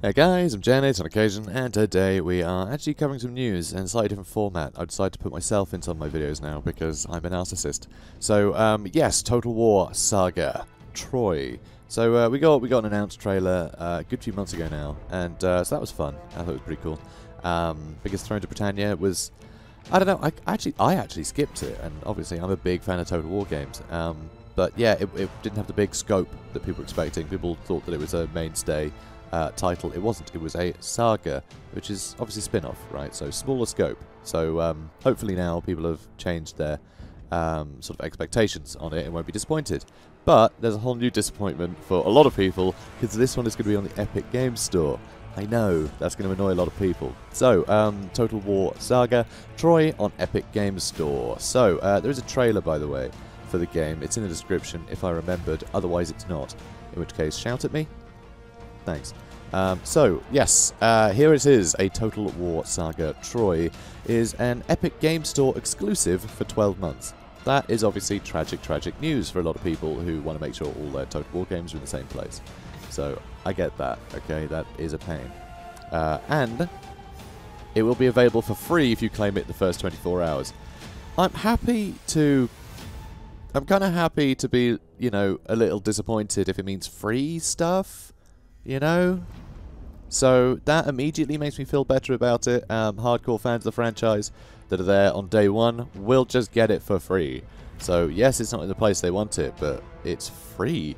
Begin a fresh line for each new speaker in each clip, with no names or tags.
Hey guys, I'm Janet on occasion, and today we are actually covering some news in a slightly different format. I've decided to put myself into my videos now because I'm a narcissist. So, um, yes, Total War Saga, Troy. So uh, we got we got an announced trailer uh, a good few months ago now, and uh, so that was fun. I thought it was pretty cool. Um, because Thrones of Britannia was, I don't know, I actually I actually skipped it, and obviously I'm a big fan of Total War games. Um, but yeah, it, it didn't have the big scope that people were expecting. People thought that it was a mainstay uh, title. It wasn't. It was a saga, which is obviously spin-off, right? So smaller scope. So um, hopefully now people have changed their um, sort of expectations on it and won't be disappointed. But there's a whole new disappointment for a lot of people because this one is going to be on the Epic Games Store. I know that's going to annoy a lot of people. So, um, Total War Saga, Troy on Epic Games Store. So, uh, there is a trailer, by the way, for the game. It's in the description if I remembered, otherwise it's not. In which case, shout at me. Thanks. Um, so, yes, uh, here it is. A Total War Saga Troy is an Epic Game Store exclusive for 12 months. That is obviously tragic, tragic news for a lot of people who want to make sure all their Total War games are in the same place. So, I get that, okay? That is a pain. Uh, and it will be available for free if you claim it the first 24 hours. I'm happy to. I'm kind of happy to be, you know, a little disappointed if it means free stuff you know? So that immediately makes me feel better about it. Um, hardcore fans of the franchise that are there on day one will just get it for free. So yes, it's not in the place they want it, but it's free.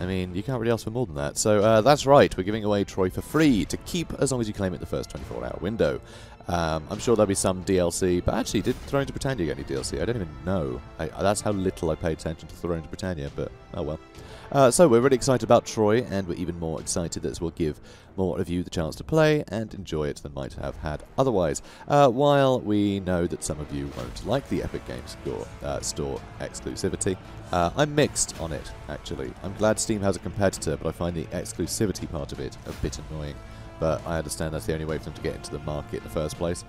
I mean, you can't really ask for more than that. So uh, that's right, we're giving away Troy for free to keep as long as you claim it the first 24-hour window. Um, I'm sure there'll be some DLC, but actually, did Thrones of Britannia get any DLC? I don't even know. I, that's how little I paid attention to Thrones of Britannia, but oh well. Uh, so we're really excited about Troy, and we're even more excited that this will give more of you the chance to play and enjoy it than might have had otherwise. Uh, while we know that some of you won't like the Epic Games Store, uh, store exclusivity, uh, I'm mixed on it, actually. I'm glad Steam has a competitor, but I find the exclusivity part of it a bit annoying. But I understand that's the only way for them to get into the market in the first place.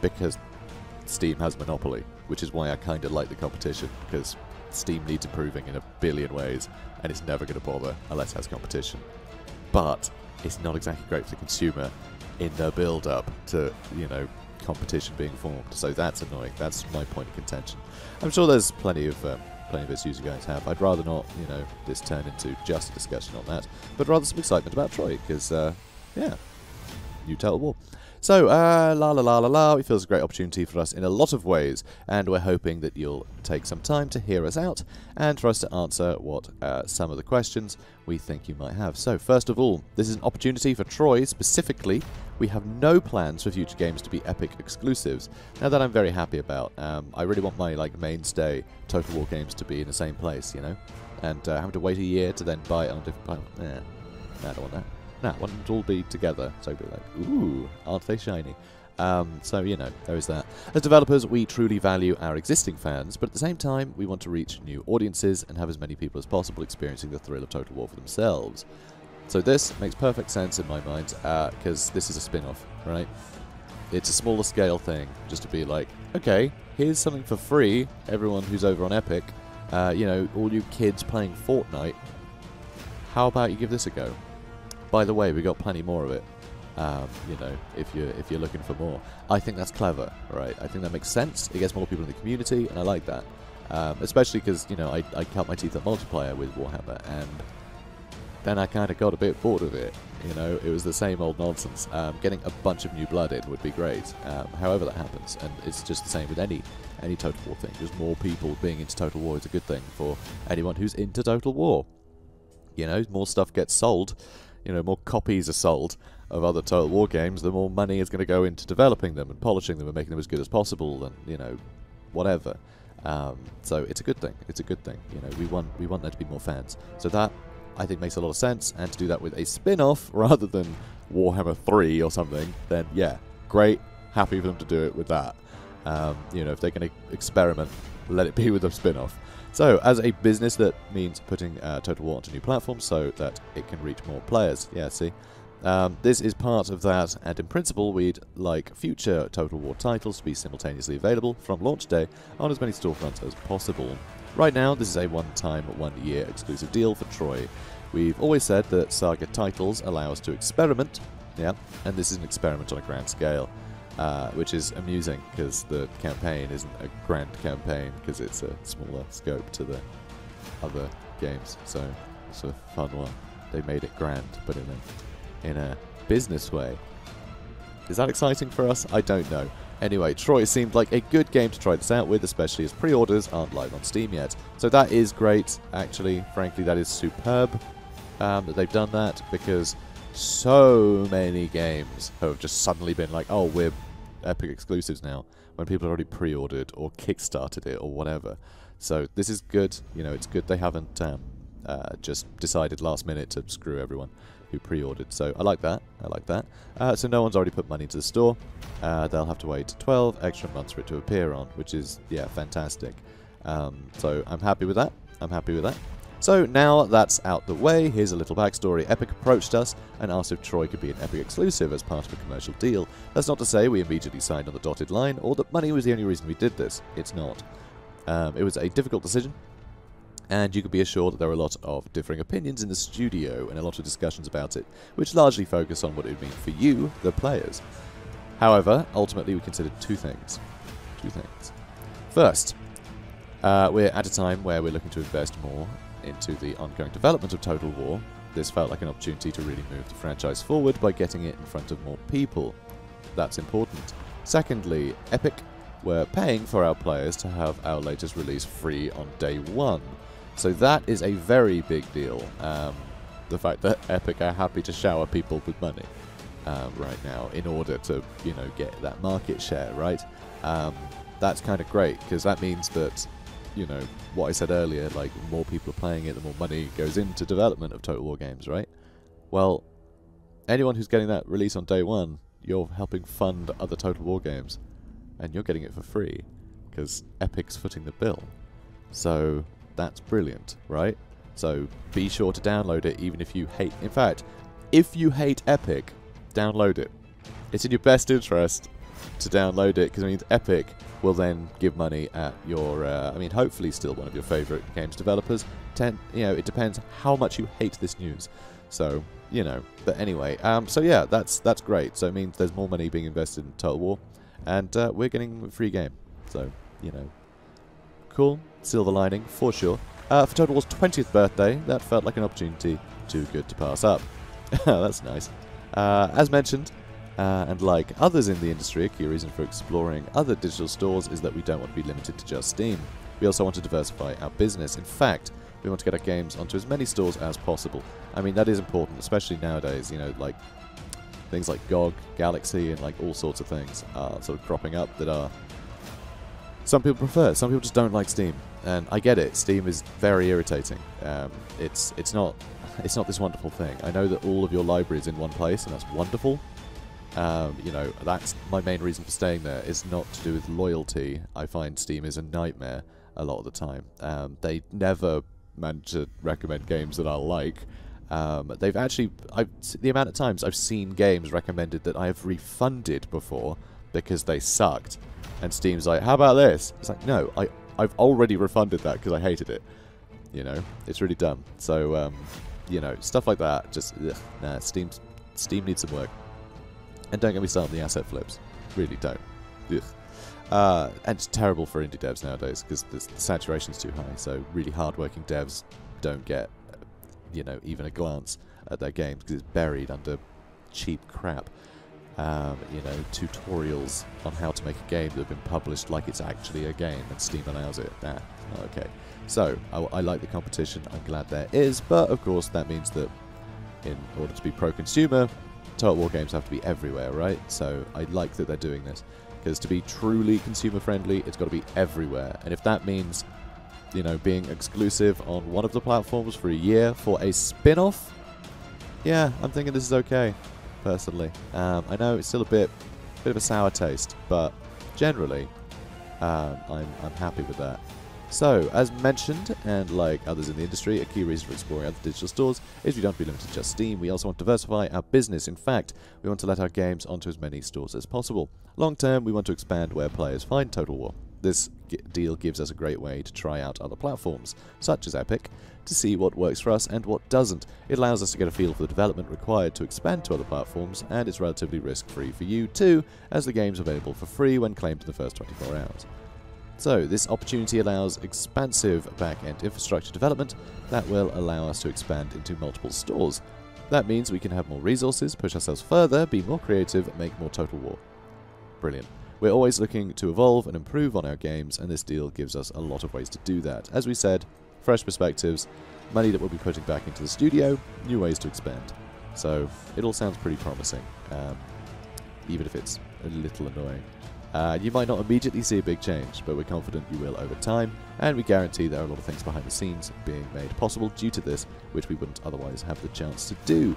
Because Steam has monopoly, which is why I kind of like the competition, because Steam needs improving in a billion ways, and it's never going to bother unless it has competition. But it's not exactly great for the consumer in the build-up to, you know, competition being formed. So that's annoying. That's my point of contention. I'm sure there's plenty of um, plenty of issues you guys have. I'd rather not, you know, this turn into just a discussion on that, but rather some excitement about Troy because, uh, yeah, new Total War. So, uh, la la la la la, it feels a great opportunity for us in a lot of ways, and we're hoping that you'll take some time to hear us out and for us to answer what uh, some of the questions we think you might have. So, first of all, this is an opportunity for Troy specifically. We have no plans for future games to be Epic exclusives. Now that I'm very happy about. Um, I really want my like mainstay Total War games to be in the same place, you know, and uh, having to wait a year to then buy it on a different platform. Nah, I don't want that. Nah, want them to all be together. So be like, ooh, aren't they shiny? Um, so, you know, there is that. As developers, we truly value our existing fans, but at the same time, we want to reach new audiences and have as many people as possible experiencing the thrill of Total War for themselves. So this makes perfect sense in my mind, because uh, this is a spin-off, right? It's a smaller scale thing, just to be like, okay, here's something for free, everyone who's over on Epic, uh, you know, all you kids playing Fortnite, how about you give this a go? By the way, we got plenty more of it. Um, you know, if you're if you're looking for more, I think that's clever, right? I think that makes sense. It gets more people in the community, and I like that. Um, especially because you know I I cut my teeth at multiplayer with Warhammer, and then I kind of got a bit bored of it. You know, it was the same old nonsense. Um, getting a bunch of new blood in would be great. Um, however that happens, and it's just the same with any any Total War thing. Just more people being into Total War is a good thing for anyone who's into Total War. You know, more stuff gets sold you know, more copies are sold of other Total War games, the more money is going to go into developing them and polishing them and making them as good as possible, and you know, whatever. Um, so it's a good thing. It's a good thing. You know, we want we want there to be more fans. So that I think makes a lot of sense, and to do that with a spin-off rather than Warhammer 3 or something, then yeah, great. Happy for them to do it with that. Um, you know, if they're going to experiment, let it be with a spin-off. So, as a business, that means putting uh, Total War onto new platforms so that it can reach more players. Yeah, see? Um, this is part of that, and in principle, we'd like future Total War titles to be simultaneously available from launch day on as many storefronts as possible. Right now, this is a one-time, one-year exclusive deal for Troy. We've always said that Saga titles allow us to experiment, yeah, and this is an experiment on a grand scale, uh, which is amusing because the campaign isn't a grand campaign because it's a smaller scope to the other games. So it's a fun one. They made it grand, but in a in a business way. Is that exciting for us? I don't know. Anyway, Troy seemed like a good game to try this out with, especially as pre-orders aren't live on Steam yet. So that is great, actually. Frankly, that is superb um, that they've done that, because so many games have just suddenly been like, oh, we're Epic exclusives now, when people have already pre-ordered or kickstarted it or whatever. So this is good. You know, it's good they haven't um, uh, just decided last minute to screw everyone who pre-ordered. So I like that. I like that. Uh, so no one's already put money into the store. Uh, they'll have to wait 12 extra months for it to appear on, which is, yeah, fantastic. Um, so I'm happy with that. I'm happy with that. So now that's out the way, here's a little backstory. Epic approached us and asked if Troy could be an Epic exclusive as part of a commercial deal. That's not to say we immediately signed on the dotted line, or that money was the only reason we did this. It's not. Um, it was a difficult decision, and you can be assured that there are a lot of differing opinions in the studio and a lot of discussions about it, which largely focus on what it would mean for you, the players. However, ultimately we considered two things. Two things. First, uh, we're at a time where we're looking to invest more into the ongoing development of Total War, this felt like an opportunity to really move the franchise forward by getting it in front of more people. That's important. Secondly, Epic were paying for our players to have our latest release free on day one. So that is a very big deal. Um, the fact that Epic are happy to shower people with money um, right now in order to, you know, get that market share, right? Um, that's kind of great because that means that you know, what I said earlier, like, more people are playing it, the more money goes into development of Total War games, right? Well, anyone who's getting that release on day one, you're helping fund other Total War games. And you're getting it for free, because Epic's footing the bill. So, that's brilliant, right? So, be sure to download it, even if you hate... In fact, if you hate Epic, download it. It's in your best interest to download it, because it means Epic will then give money at your, uh, I mean, hopefully still one of your favorite games developers. Ten, you know, it depends how much you hate this news. So, you know, but anyway, um, so yeah, that's that's great. So it means there's more money being invested in Total War, and uh, we're getting a free game. So, you know, cool, silver lining for sure. Uh, for Total War's 20th birthday, that felt like an opportunity too good to pass up. that's nice. Uh, as mentioned, uh, and like others in the industry, a key reason for exploring other digital stores is that we don't want to be limited to just Steam. We also want to diversify our business. In fact, we want to get our games onto as many stores as possible. I mean, that is important, especially nowadays, you know, like things like GOG, Galaxy, and like all sorts of things are sort of cropping up that are some people prefer. Some people just don't like Steam, and I get it. Steam is very irritating. Um, it's it's not it's not this wonderful thing. I know that all of your library is in one place, and that's wonderful. Um, you know, that's my main reason for staying there. Is not to do with loyalty. I find Steam is a nightmare a lot of the time. Um, they never manage to recommend games that I like. Um, they've actually, I've, the amount of times I've seen games recommended that I have refunded before because they sucked, and Steam's like, "How about this?" It's like, no, I, I've already refunded that because I hated it. You know, it's really dumb. So, um, you know, stuff like that. Just ugh, nah, Steam, Steam needs some work. And don't get me started on the asset flips. Really don't. Ugh. Uh, and it's terrible for indie devs nowadays because the, the saturation's too high. So really hardworking devs don't get, you know, even a glance at their games because it's buried under cheap crap. Um, you know, tutorials on how to make a game that have been published like it's actually a game, and Steam allows it. Nah, okay. So I, I like the competition. I'm glad there is, but of course that means that in order to be pro-consumer, Total War games have to be everywhere, right? So I like that they're doing this. Because to be truly consumer friendly, it's got to be everywhere. And if that means, you know, being exclusive on one of the platforms for a year for a spin off, yeah, I'm thinking this is okay, personally. Um, I know it's still a bit, bit of a sour taste, but generally, um, I'm, I'm happy with that. So, as mentioned, and like others in the industry, a key reason for exploring other digital stores is we don't be limited to just Steam. We also want to diversify our business. In fact, we want to let our games onto as many stores as possible. Long term, we want to expand where players find Total War. This deal gives us a great way to try out other platforms, such as Epic, to see what works for us and what doesn't. It allows us to get a feel for the development required to expand to other platforms, and it's relatively risk-free for you too, as the game's available for free when claimed in the first 24 hours. So, this opportunity allows expansive back-end infrastructure development that will allow us to expand into multiple stores. That means we can have more resources, push ourselves further, be more creative, make more Total War. Brilliant. We're always looking to evolve and improve on our games, and this deal gives us a lot of ways to do that. As we said, fresh perspectives, money that we'll be putting back into the studio, new ways to expand. So, it all sounds pretty promising, um, even if it's a little annoying. Uh, you might not immediately see a big change, but we're confident you will over time, and we guarantee there are a lot of things behind the scenes being made possible due to this, which we wouldn't otherwise have the chance to do.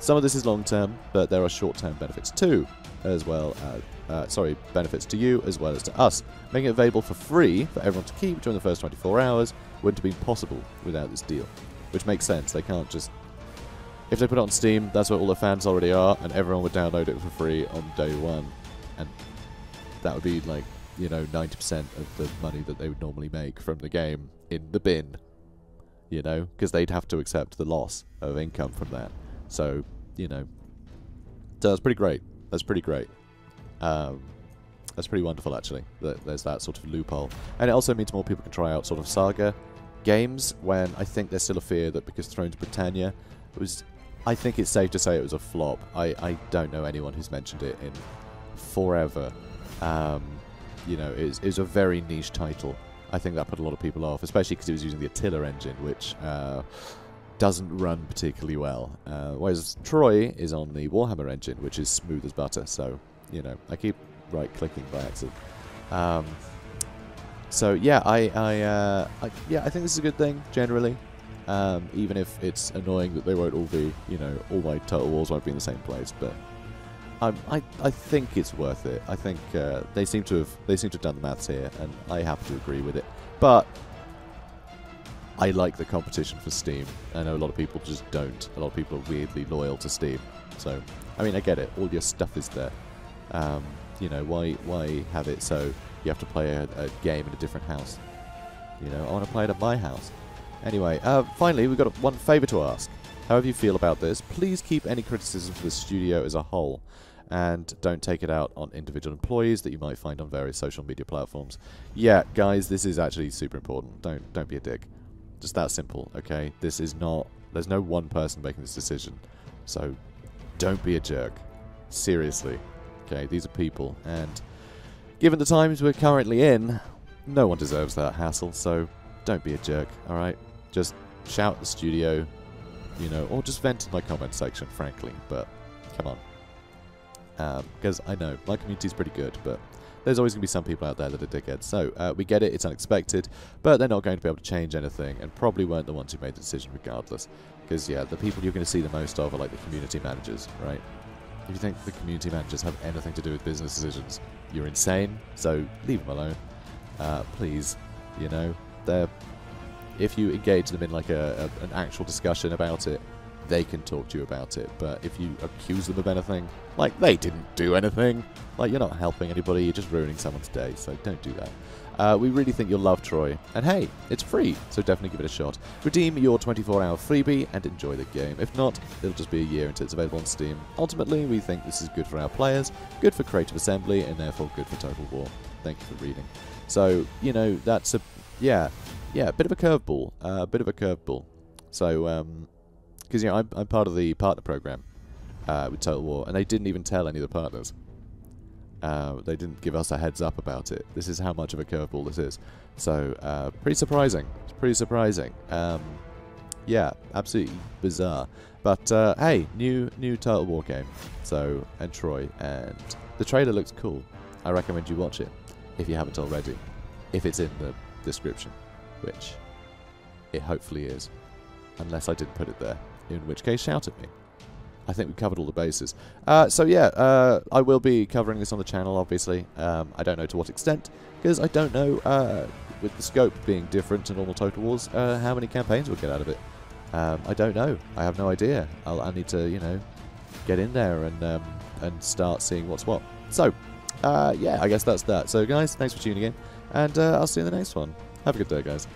Some of this is long term, but there are short term benefits too, as well as, uh, sorry, benefits to you as well as to us. Making it available for free for everyone to keep during the first 24 hours wouldn't have been possible without this deal, which makes sense. They can't just. If they put it on Steam, that's where all the fans already are, and everyone would download it for free on day one. And that would be like, you know, 90% of the money that they would normally make from the game in the bin. You know, because they'd have to accept the loss of income from that. So, you know, so that's pretty great. That's pretty great. Um, that's pretty wonderful, actually. That there's that sort of loophole. And it also means more people can try out sort of Saga games when I think there's still a fear that because Thrones Britannia was... I think it's safe to say it was a flop. I, I don't know anyone who's mentioned it in forever. Um, you know, it was, a very niche title. I think that put a lot of people off, especially because it was using the Attila engine, which uh, doesn't run particularly well. Uh, whereas Troy is on the Warhammer engine, which is smooth as butter. So, you know, I keep right-clicking by accident. Um, so yeah, I, I, uh, I, yeah, I think this is a good thing generally. Um, even if it's annoying that they won't all be, you know, all my Total Wars won't be in the same place, but I, I think it's worth it. I think uh, they seem to have they seem to have done the maths here, and I have to agree with it. But I like the competition for Steam. I know a lot of people just don't. A lot of people are weirdly loyal to Steam. So, I mean, I get it. All your stuff is there. Um, you know, why why have it so you have to play a, a game in a different house? You know, I want to play it at my house. Anyway, uh, finally, we've got one favour to ask. However you feel about this, please keep any criticism for the studio as a whole and don't take it out on individual employees that you might find on various social media platforms. Yeah, guys, this is actually super important. Don't don't be a dick. Just that simple, okay? This is not there's no one person making this decision. So don't be a jerk. Seriously. Okay, these are people and given the times we're currently in, no one deserves that hassle, so don't be a jerk, alright? Just shout the studio, you know, or just vent in my comment section, frankly, but come on because um, I know my community is pretty good, but there's always going to be some people out there that are dickheads. So uh, we get it, it's unexpected, but they're not going to be able to change anything, and probably weren't the ones who made the decision regardless. Because, yeah, the people you're going to see the most of are like the community managers, right? If you think the community managers have anything to do with business decisions, you're insane, so leave them alone. Uh, please, you know, they're... If you engage them in like a, a, an actual discussion about it, they can talk to you about it. But if you accuse them of anything, like they didn't do anything, like you're not helping anybody, you're just ruining someone's day. So don't do that. Uh, we really think you'll love Troy. And hey, it's free, so definitely give it a shot. Redeem your 24-hour freebie and enjoy the game. If not, it'll just be a year until it's available on Steam. Ultimately, we think this is good for our players, good for Creative Assembly, and therefore good for Total War. Thank you for reading. So, you know, that's a, yeah, yeah, a bit of a curveball. A uh, bit of a curveball. So, um, because you know I'm, I'm part of the partner program uh, with Total War, and they didn't even tell any of the partners. Uh, they didn't give us a heads up about it. This is how much of a curveball this is. So uh, pretty surprising. It's pretty surprising. Um, yeah, absolutely bizarre. But uh, hey, new new Total War game. So and Troy, and the trailer looks cool. I recommend you watch it if you haven't already. If it's in the description, which it hopefully is, unless I didn't put it there in which case shout at me. I think we covered all the bases. Uh, so yeah, uh, I will be covering this on the channel, obviously. Um, I don't know to what extent, because I don't know, uh, with the scope being different to normal Total Wars, uh, how many campaigns we'll get out of it. Um, I don't know. I have no idea. I'll, I need to, you know, get in there and um, and start seeing what's what. So, uh, yeah, I guess that's that. So guys, thanks for tuning in. and uh, I'll see you in the next one. Have a good day, guys.